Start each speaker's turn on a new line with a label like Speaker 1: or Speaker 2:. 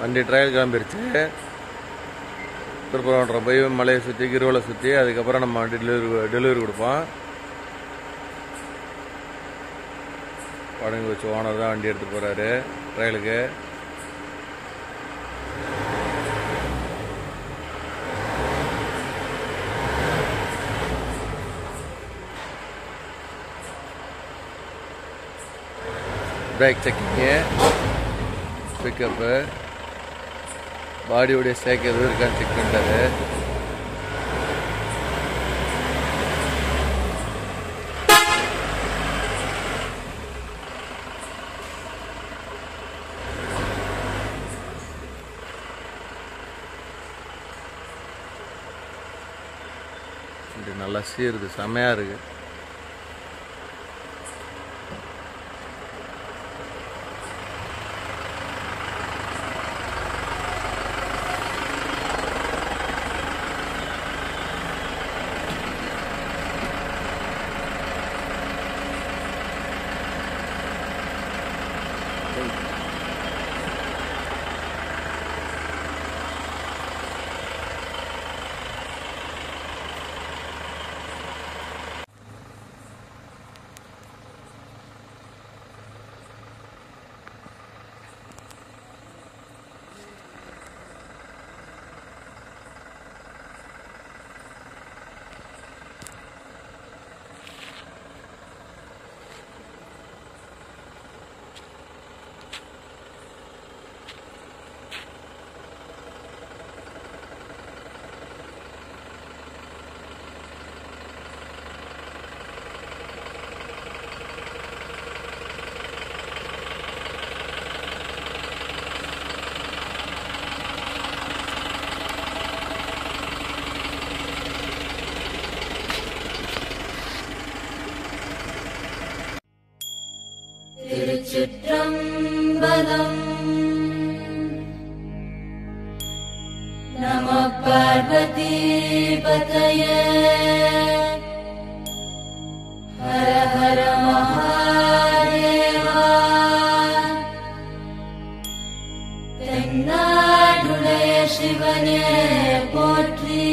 Speaker 1: வண்டி ட்ரையல் கிளம்பிருச்சு. திருப்பரங்குன்றம் போய் மலையை சுற்றி கிருவலை சுற்றி அதுக்கப்புறம் நம்ம டெலிவரி டெலிவரி கொடுப்போம். படங்கு வச்சு ஓனர் தான் வண்டி எடுத்து போகிறாரு ட்ரையலுக்கு பிரேக் செக்கிங்கு பிக்கப்பு பாடியோடைய ஸ்டேக் எதுவும் இருக்கான்னு செக் பண்ணிட்டாரு. நல்லா சீருது செமையாக
Speaker 2: चित्रं बलम् नम पार्वती पतये हर हर महारेवा शिवने पोत्री